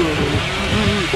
うん。